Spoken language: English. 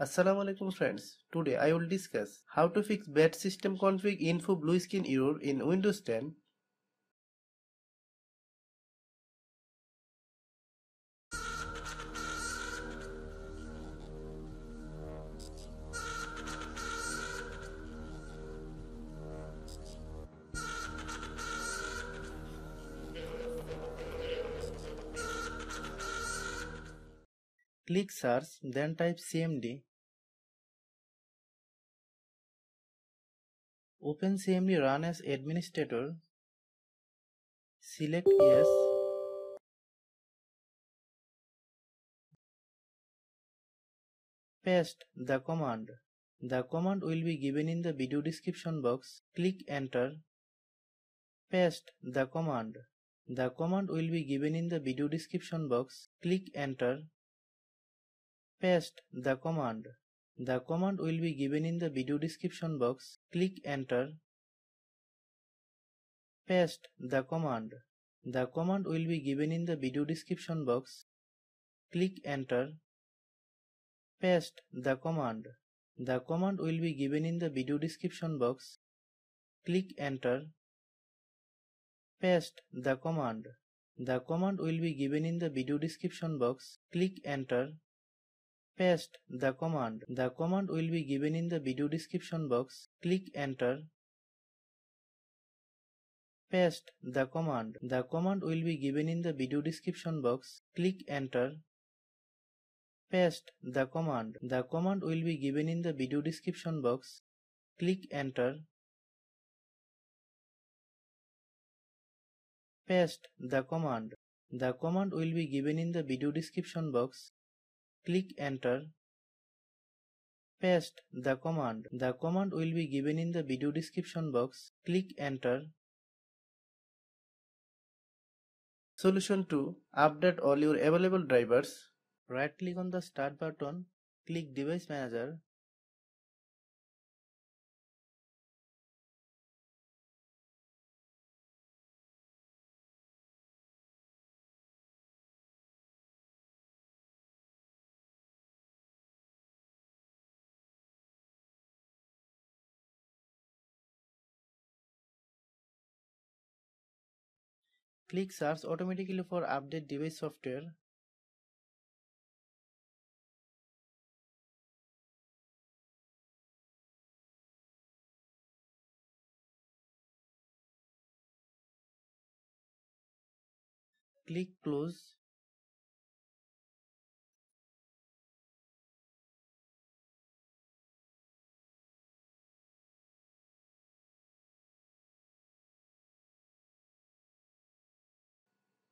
Assalamu alaikum friends. Today I will discuss how to fix bad system config info blue screen error in Windows 10. Click search then type cmd. Open cmd run as administrator. Select yes. Paste the command. The command will be given in the video description box. Click enter. Paste the command. The command will be given in the video description box. Click enter. Paste the command. The command will be given in the video description box. Click enter. Paste the command. The command will be given in the video description box. Click enter. Paste the command. The command will be given in the video description box. Click enter. Paste the command. The command will be given in the video description box. Click enter. Paste the command. The command will be given in the video description box. Click enter. Paste the command. The command will be given in the video description box. Click enter. Paste the command. The command will be given in the video description box. Click enter. Paste the command. The command will be given in the video description box. Click enter. Paste the command. The command will be given in the video description box. Click enter. Solution 2. Update all your available drivers. Right click on the start button. Click device manager. Click search automatically for update device software. Click close.